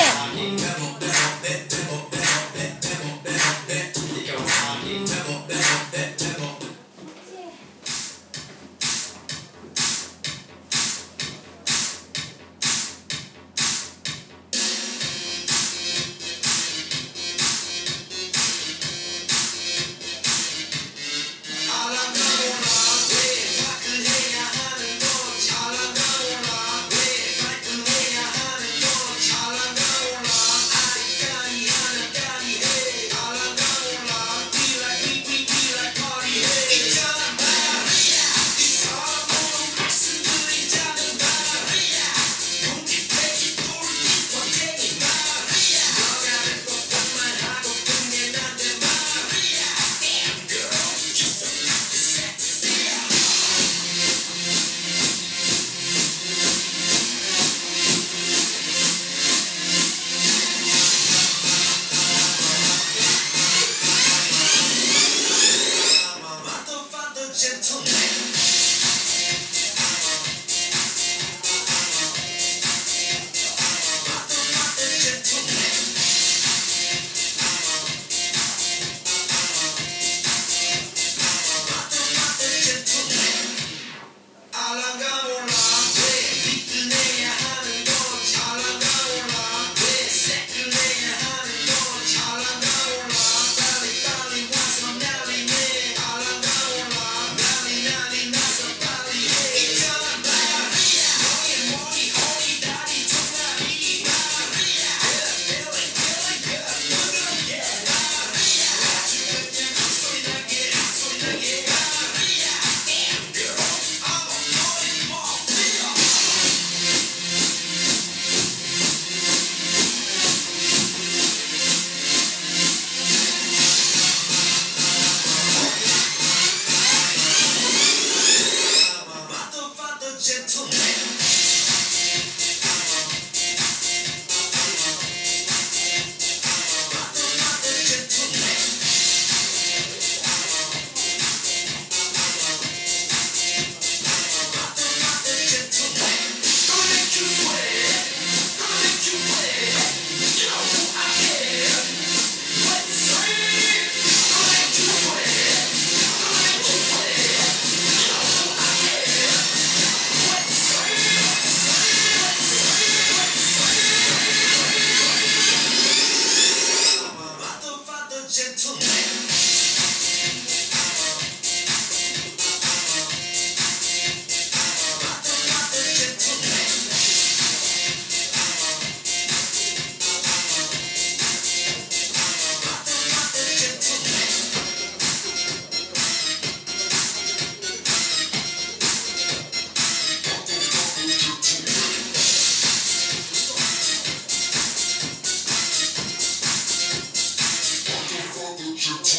again. future